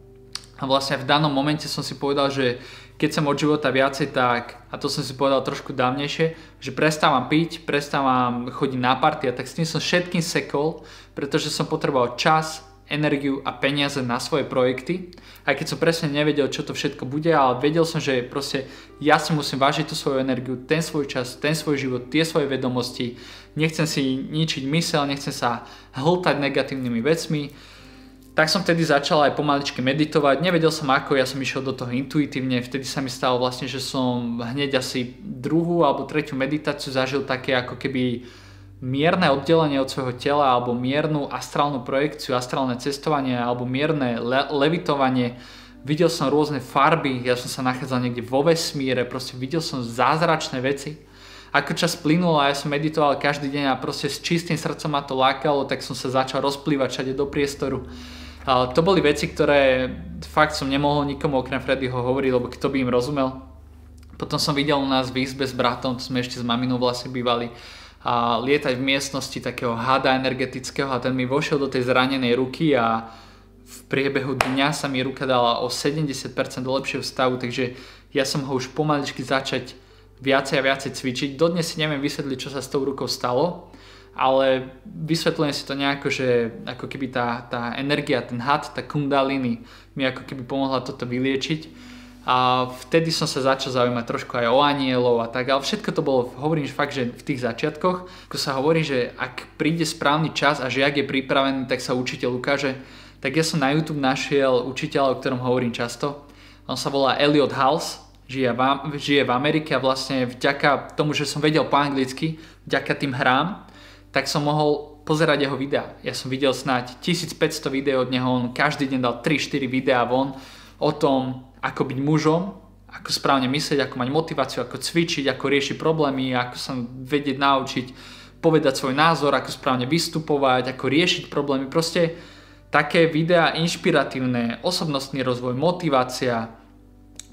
a vlastne v danom momente som si povedal, že keď som od života viacej tak, a to som si povedal trošku dávnejšie, že prestávam piť, prestávam chodiť na party a tak s tým som všetkým sekol, pretože som potreboval čas, energiu a peniaze na svoje projekty. Aj keď som presne nevedel, čo to všetko bude, ale vedel som, že proste ja si musím vážiť tú svoju energiu, ten svoj čas, ten svoj život, tie svoje vedomosti. Nechcem si ničiť mysel, nechcem sa hltať negatívnymi vecmi tak som vtedy začal aj pomaličky meditovať. Nevedel som ako, ja som išiel do toho intuitívne. Vtedy sa mi stalo vlastne, že som hneď asi druhú alebo tretiu meditáciu zažil také ako keby mierne oddelenie od svojho tela alebo miernu astrálnu projekciu, astrálne cestovanie alebo mierne le- levitovanie. Videl som rôzne farby, ja som sa nachádzal niekde vo vesmíre, proste videl som zázračné veci. Ako čas plynul a ja som meditoval každý deň a proste s čistým srdcom ma to lákalo, tak som sa začal rozplývať všade do priestoru to boli veci, ktoré fakt som nemohol nikomu okrem Freddyho hovoriť, lebo kto by im rozumel. Potom som videl u nás v izbe s bratom, to sme ešte s maminou vlastne bývali, a lietať v miestnosti takého hada energetického a ten mi vošiel do tej zranenej ruky a v priebehu dňa sa mi ruka dala o 70% do lepšieho stavu, takže ja som ho už pomaličky začať viacej a viacej cvičiť. Dodnes si neviem vysvetliť, čo sa s tou rukou stalo, ale vysvetľujem si to nejako, že ako keby tá, tá energia, ten had, tá kundalini mi ako keby pomohla toto vyliečiť. A vtedy som sa začal zaujímať trošku aj o anielov a tak, ale všetko to bolo, hovorím fakt, že v tých začiatkoch, ako sa hovorí, že ak príde správny čas a žiak je pripravený, tak sa učiteľ ukáže, tak ja som na YouTube našiel učiteľa, o ktorom hovorím často. On sa volá Elliot Hals, žije v, žije v Amerike a vlastne vďaka tomu, že som vedel po anglicky, vďaka tým hrám, tak som mohol pozerať jeho videá. Ja som videl snáď 1500 videí od neho, on každý deň dal 3-4 videá von o tom, ako byť mužom, ako správne myslieť, ako mať motiváciu, ako cvičiť, ako riešiť problémy, ako sa vedieť naučiť povedať svoj názor, ako správne vystupovať, ako riešiť problémy. Proste také videá inšpiratívne, osobnostný rozvoj, motivácia,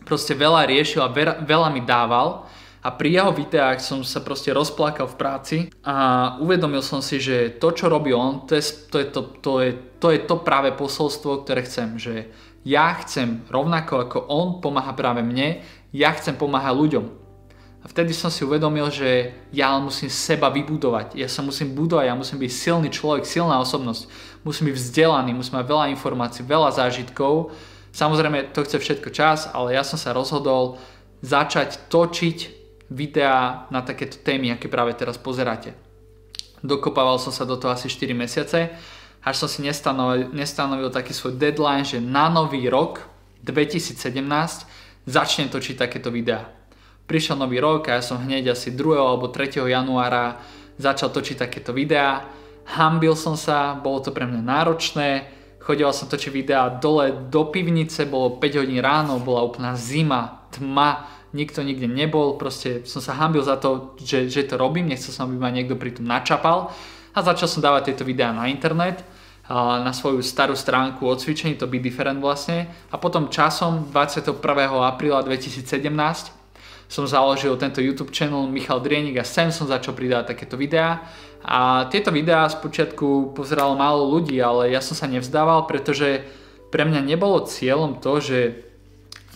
proste veľa riešil a veľa mi dával a pri jeho videách som sa proste rozplakal v práci a uvedomil som si, že to, čo robí on, to je to, je to, to, je, to, je to práve posolstvo, ktoré chcem, že ja chcem rovnako ako on pomáha práve mne, ja chcem pomáhať ľuďom. A vtedy som si uvedomil, že ja musím seba vybudovať, ja sa musím budovať, ja musím byť silný človek, silná osobnosť, musím byť vzdelaný, musím mať veľa informácií, veľa zážitkov. Samozrejme, to chce všetko čas, ale ja som sa rozhodol začať točiť videá na takéto témy, aké práve teraz pozeráte. Dokopával som sa do toho asi 4 mesiace, až som si nestanovil, nestanovil taký svoj deadline, že na nový rok 2017 začnem točiť takéto videá. Prišiel nový rok a ja som hneď asi 2. alebo 3. januára začal točiť takéto videá. Hambil som sa, bolo to pre mňa náročné, chodil som točiť videa dole do pivnice, bolo 5 hodín ráno, bola úplná zima, tma, nikto nikde nebol, proste som sa hambil za to, že, že to robím, nechcel som, aby ma niekto pri tom načapal a začal som dávať tieto videá na internet na svoju starú stránku o cvičení, to Be Different vlastne. A potom časom 21. apríla 2017 som založil tento YouTube channel Michal Drienik a sem som začal pridávať takéto videá. A tieto videá spočiatku pozeralo málo ľudí, ale ja som sa nevzdával, pretože pre mňa nebolo cieľom to, že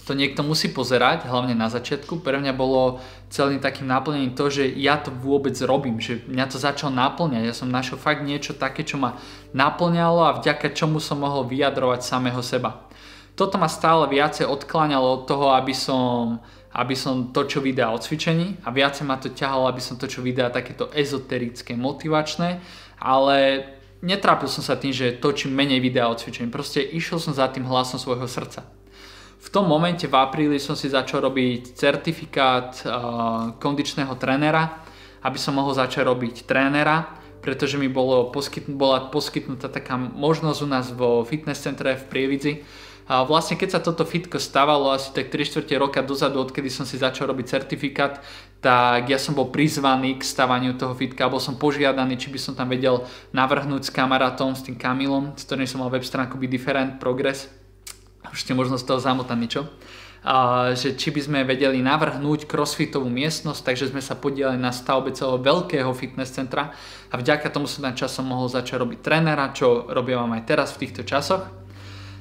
to niekto musí pozerať, hlavne na začiatku. Pre mňa bolo celým takým naplnením to, že ja to vôbec robím, že mňa to začalo naplňať. Ja som našiel fakt niečo také, čo ma naplňalo a vďaka čomu som mohol vyjadrovať samého seba. Toto ma stále viacej odkláňalo od toho, aby som, aby som točil videa o cvičení a viacej ma to ťahalo, aby som točil videa takéto ezoterické, motivačné, ale netrápil som sa tým, že točím menej videa o cvičení. Proste išiel som za tým hlasom svojho srdca. V tom momente v apríli som si začal robiť certifikát uh, kondičného trénera, aby som mohol začať robiť trénera, pretože mi bolo poskytn- bola poskytnutá taká možnosť u nás vo fitness centre v Prievidzi. A vlastne keď sa toto fitko stávalo asi tak 3 čtvrte roka dozadu, odkedy som si začal robiť certifikát, tak ja som bol prizvaný k stavaniu toho fitka bol som požiadaný, či by som tam vedel navrhnúť s kamarátom, s tým Kamilom, s ktorým som mal web stránku Be Different Progress ste možno z toho zamotaní, čo? A, že či by sme vedeli navrhnúť crossfitovú miestnosť, takže sme sa podielali na stavbe celého veľkého fitness centra a vďaka tomu som tam časom mohol začať robiť trénera, čo robím aj teraz v týchto časoch.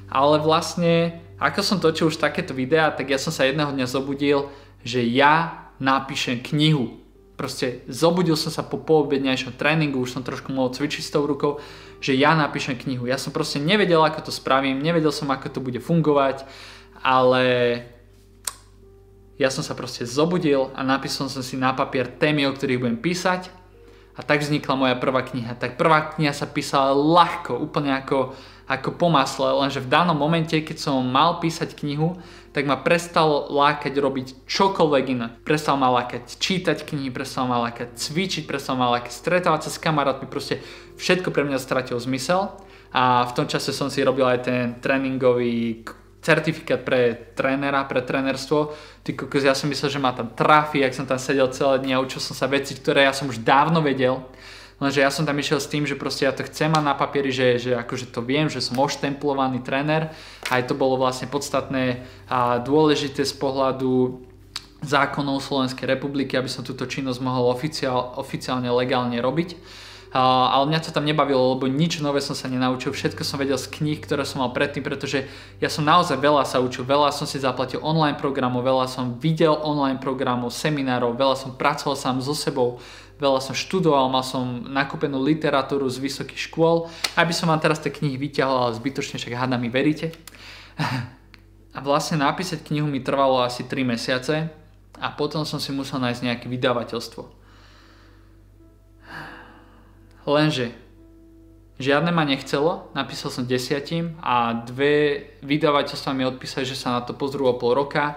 Ale vlastne, ako som točil už takéto videá, tak ja som sa jedného dňa zobudil, že ja napíšem knihu proste zobudil som sa po poobednejšom tréningu, už som trošku mohol cvičiť s tou rukou, že ja napíšem knihu. Ja som proste nevedel, ako to spravím, nevedel som, ako to bude fungovať, ale ja som sa proste zobudil a napísal som si na papier témy, o ktorých budem písať a tak vznikla moja prvá kniha. Tak prvá kniha sa písala ľahko, úplne ako, ako po masle, lenže v danom momente, keď som mal písať knihu, tak ma prestalo lákať robiť čokoľvek iné. Prestal ma lákať čítať knihy, prestal ma lákať cvičiť, prestal ma lákať stretávať sa s kamarátmi, proste všetko pre mňa stratilo zmysel a v tom čase som si robil aj ten tréningový certifikát pre trénera, pre trénerstvo. Ty kokos, ja som myslel, že ma tam trafi, ak som tam sedel celé dni a učil som sa veci, ktoré ja som už dávno vedel Lenže ja som tam išiel s tým, že proste ja to chcem mať na papieri, že, že akože to viem, že som oštemplovaný tréner. Aj to bolo vlastne podstatné a dôležité z pohľadu zákonov Slovenskej republiky, aby som túto činnosť mohol oficiál, oficiálne legálne robiť. Uh, ale mňa to tam nebavilo, lebo nič nové som sa nenaučil, všetko som vedel z kníh, ktoré som mal predtým, pretože ja som naozaj veľa sa učil, veľa som si zaplatil online programov, veľa som videl online programov, seminárov, veľa som pracoval sám so sebou, veľa som študoval, mal som nakúpenú literatúru z vysokých škôl. Aby som vám teraz tie knihy vyťahol, ale zbytočne však hada mi veríte. A vlastne napísať knihu mi trvalo asi 3 mesiace a potom som si musel nájsť nejaké vydavateľstvo. Lenže žiadne ma nechcelo, napísal som desiatim a dve vydavateľstva mi odpísali, že sa na to pozrú o pol roka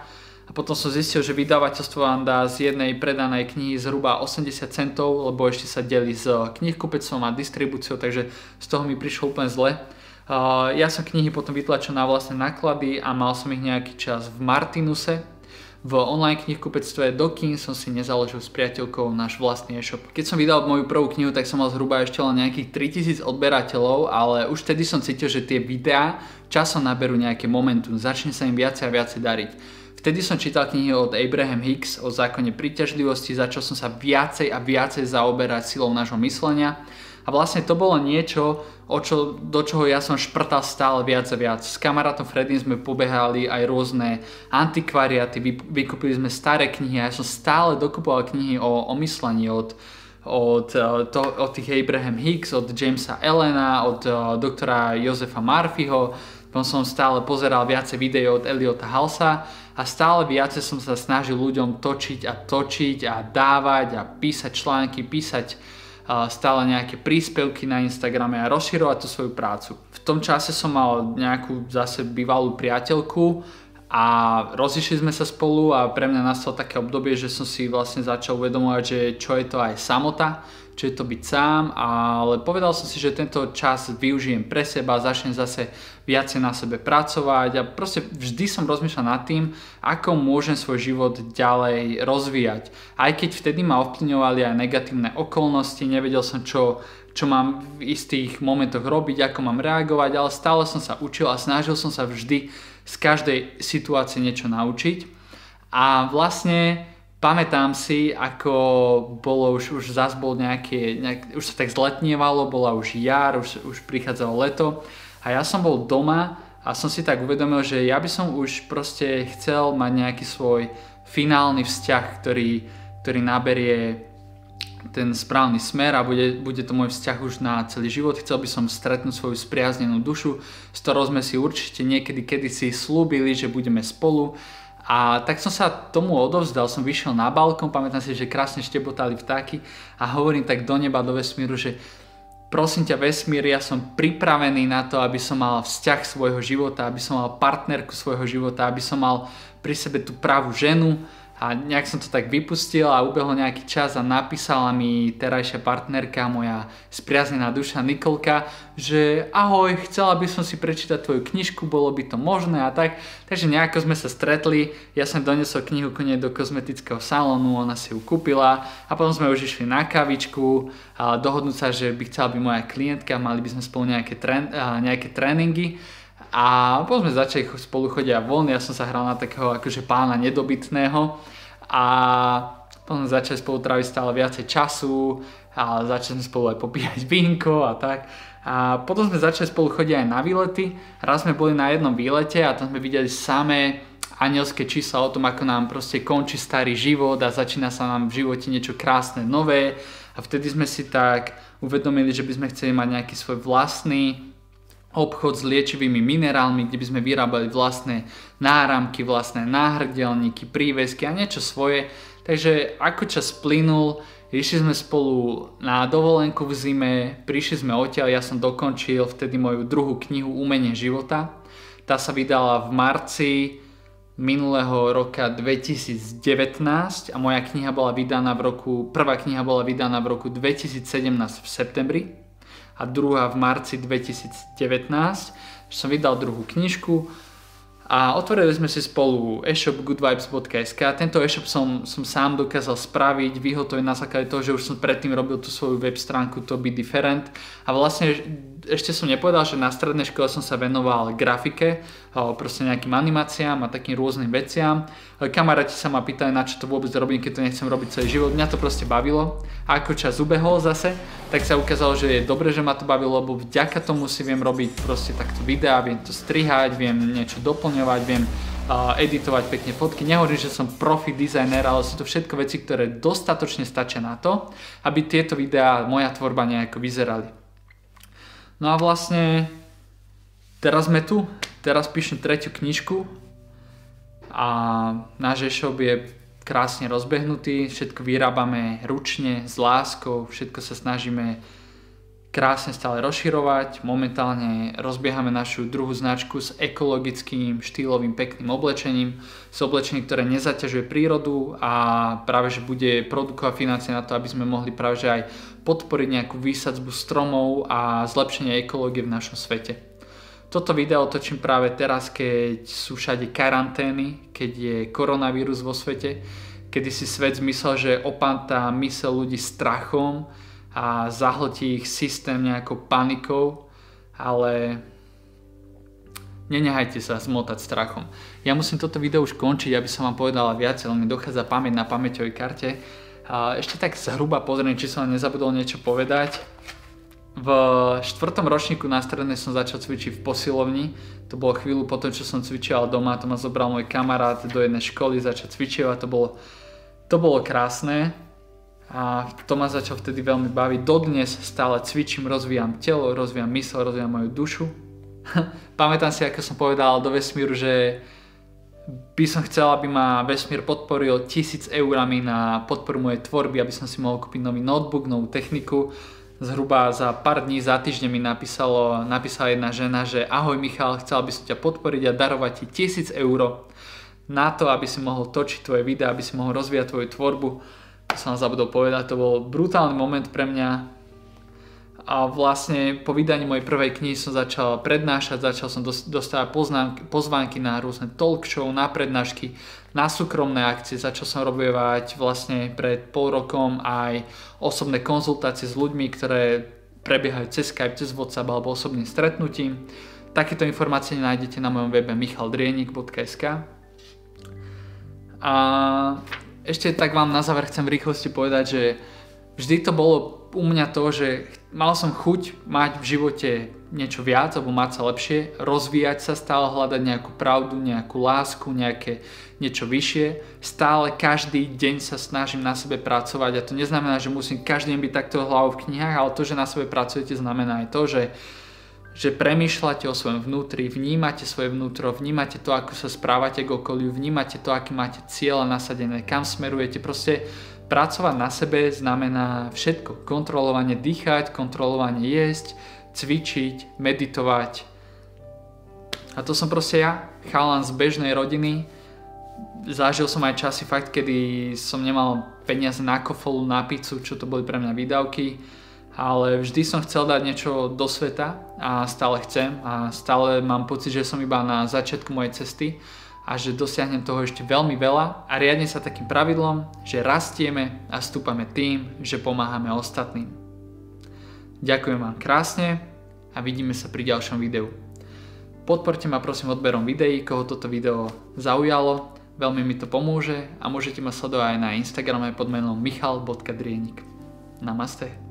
a potom som zistil, že vydavateľstvo vám dá z jednej predanej knihy zhruba 80 centov, lebo ešte sa delí s knihkupectvom a distribúciou, takže z toho mi prišlo úplne zle. Ja som knihy potom vytlačil na vlastné náklady a mal som ich nejaký čas v Martinuse, v online knihkupectve Dokin som si nezaložil s priateľkou náš vlastný e-shop. Keď som vydal moju prvú knihu, tak som mal zhruba ešte len nejakých 3000 odberateľov, ale už vtedy som cítil, že tie videá časom naberú nejaké momentum, začne sa im viacej a viacej dariť. Vtedy som čítal knihy od Abraham Hicks o zákone príťažlivosti, začal som sa viacej a viacej zaoberať silou nášho myslenia a vlastne to bolo niečo, o čo, do čoho ja som šprtal stále viac a viac. S kamarátom Freddym sme pobehali aj rôzne antikvariaty, vykúpili sme staré knihy a ja som stále dokupoval knihy o, o myslení od, od, eh, to, od tých Abraham Hicks, od Jamesa Elena, od uh, doktora Josefa Murphyho, potom som stále pozeral viacej videí od Eliota Halsa a stále viacej som sa snažil ľuďom točiť a točiť a dávať a písať články, písať stále nejaké príspevky na Instagrame a rozširovať tú svoju prácu. V tom čase som mal nejakú zase bývalú priateľku a rozišli sme sa spolu a pre mňa nastalo také obdobie, že som si vlastne začal uvedomovať, že čo je to aj samota, čo je to byť sám, ale povedal som si, že tento čas využijem pre seba, začnem zase viacej na sebe pracovať a proste vždy som rozmýšľal nad tým, ako môžem svoj život ďalej rozvíjať. Aj keď vtedy ma ovplyvňovali aj negatívne okolnosti, nevedel som čo, čo mám v istých momentoch robiť, ako mám reagovať, ale stále som sa učil a snažil som sa vždy z každej situácie niečo naučiť. A vlastne pamätám si, ako bolo už, už zás bol nejaké, nejak, už sa tak zletnievalo, bola už jar, už, už prichádzalo leto a ja som bol doma a som si tak uvedomil, že ja by som už proste chcel mať nejaký svoj finálny vzťah, ktorý, ktorý naberie ten správny smer a bude, bude to môj vzťah už na celý život. Chcel by som stretnúť svoju spriaznenú dušu, s ktorou sme si určite niekedy kedysi slúbili, že budeme spolu a tak som sa tomu odovzdal, som vyšiel na balkón, pamätám si, že krásne štebotali vtáky a hovorím tak do neba, do vesmíru, že prosím ťa vesmír, ja som pripravený na to, aby som mal vzťah svojho života, aby som mal partnerku svojho života, aby som mal pri sebe tú pravú ženu, a nejak som to tak vypustil a ubehol nejaký čas a napísala mi terajšia partnerka, moja spriaznená duša Nikolka, že ahoj, chcela by som si prečítať tvoju knižku, bolo by to možné a tak. Takže nejako sme sa stretli, ja som donesol knihu konec do kozmetického salónu, ona si ju kúpila a potom sme už išli na kavičku a dohodnúť sa, že by chcela byť moja klientka, mali by sme spolu nejaké, trén, nejaké tréningy. A potom sme začali spolu chodiť von, ja som sa hral na takého akože pána nedobytného a potom začali spolu tráviť stále viacej času a začali sme spolu aj popíjať vínko a tak. A potom sme začali spolu chodiť aj na výlety. Raz sme boli na jednom výlete a tam sme videli samé anielské čísla o tom, ako nám proste končí starý život a začína sa nám v živote niečo krásne, nové. A vtedy sme si tak uvedomili, že by sme chceli mať nejaký svoj vlastný obchod s liečivými minerálmi, kde by sme vyrábali vlastné náramky, vlastné náhrdelníky, prívesky a niečo svoje. Takže ako čas plynul, išli sme spolu na dovolenku v zime, prišli sme odtiaľ, ja som dokončil vtedy moju druhú knihu Umenie života. Tá sa vydala v marci minulého roka 2019 a moja kniha bola vydaná v roku, prvá kniha bola vydaná v roku 2017 v septembri a druhá v marci 2019, že som vydal druhú knižku a otvorili sme si spolu e-shop goodvibes.sk. Tento e-shop som, som sám dokázal spraviť, vyhotoviť na základe toho, že už som predtým robil tú svoju web stránku To Be Different a vlastne ešte som nepovedal, že na strednej škole som sa venoval grafike, proste nejakým animáciám a takým rôznym veciam. Kamaráti sa ma pýtali, na čo to vôbec robím, keď to nechcem robiť celý život. Mňa to proste bavilo. A ako čas ubehol zase, tak sa ukázalo, že je dobre, že ma to bavilo, lebo vďaka tomu si viem robiť proste takto videá, viem to strihať, viem niečo doplňovať, viem editovať pekne fotky. Nehovorím, že som profi dizajner, ale sú to všetko veci, ktoré dostatočne stačia na to, aby tieto videá, moja tvorba nejako vyzerali. No a vlastne teraz sme tu, teraz píšem tretiu knižku a náš e-shop je krásne rozbehnutý, všetko vyrábame ručne, s láskou, všetko sa snažíme krásne stále rozširovať. Momentálne rozbiehame našu druhú značku s ekologickým, štýlovým, pekným oblečením. S oblečením, ktoré nezaťažuje prírodu a práve že bude produkovať financie na to, aby sme mohli práve že aj podporiť nejakú výsadzbu stromov a zlepšenie ekológie v našom svete. Toto video točím práve teraz, keď sú všade karantény, keď je koronavírus vo svete, kedy si svet zmyslel, že opantá mysel ľudí strachom a zahltí ich systém nejakou panikou, ale nenehajte sa zmotať strachom. Ja musím toto video už končiť, aby som vám povedala viac, len mi dochádza pamäť na pamäťovej karte ešte tak zhruba pozriem, či som nezabudol niečo povedať. V štvrtom ročníku na strednej som začal cvičiť v posilovni. To bolo chvíľu potom, čo som cvičil doma, to ma zobral môj kamarát do jednej školy, začal cvičiť a to bolo, to bolo krásne. A to ma začal vtedy veľmi baviť. Dodnes stále cvičím, rozvíjam telo, rozvíjam mysel, rozvíjam moju dušu. Pamätám si, ako som povedal do vesmíru, že by som chcel, aby ma vesmír podporil tisíc eurami na podporu mojej tvorby, aby som si mohol kúpiť nový notebook, novú techniku. Zhruba za pár dní, za týždeň mi napísalo, napísala jedna žena, že ahoj Michal, chcel by som ťa podporiť a darovať ti tisíc eur na to, aby si mohol točiť tvoje videá, aby si mohol rozvíjať tvoju tvorbu. to som zabudol povedať, to bol brutálny moment pre mňa, a vlastne po vydaní mojej prvej knihy som začal prednášať, začal som dostávať pozvánky na rôzne talk show, na prednášky, na súkromné akcie, začal som robievať vlastne pred pol rokom aj osobné konzultácie s ľuďmi, ktoré prebiehajú cez Skype, cez WhatsApp alebo osobným stretnutím. Takéto informácie nájdete na mojom webe michaldrienik.sk A ešte tak vám na záver chcem v rýchlosti povedať, že vždy to bolo u mňa to, že mal som chuť mať v živote niečo viac alebo mať sa lepšie, rozvíjať sa, stále hľadať nejakú pravdu, nejakú lásku, nejaké niečo vyššie. Stále každý deň sa snažím na sebe pracovať a to neznamená, že musím každý deň byť takto hlavou v knihách, ale to, že na sebe pracujete znamená aj to, že že premýšľate o svojom vnútri, vnímate svoje vnútro, vnímate to, ako sa správate k okoliu, vnímate to, aký máte cieľa nasadené, kam smerujete, proste Pracovať na sebe znamená všetko. Kontrolovanie dýchať, kontrolovanie jesť, cvičiť, meditovať. A to som proste ja, chalan z bežnej rodiny. Zažil som aj časy fakt, kedy som nemal peniaze na kofolu, na pizzu, čo to boli pre mňa výdavky. Ale vždy som chcel dať niečo do sveta a stále chcem a stále mám pocit, že som iba na začiatku mojej cesty a že dosiahnem toho ešte veľmi veľa a riadne sa takým pravidlom, že rastieme a stúpame tým, že pomáhame ostatným. Ďakujem vám krásne a vidíme sa pri ďalšom videu. Podporte ma prosím odberom videí, koho toto video zaujalo, veľmi mi to pomôže a môžete ma sledovať aj na Instagrame pod menom michal.drienik. Namaste.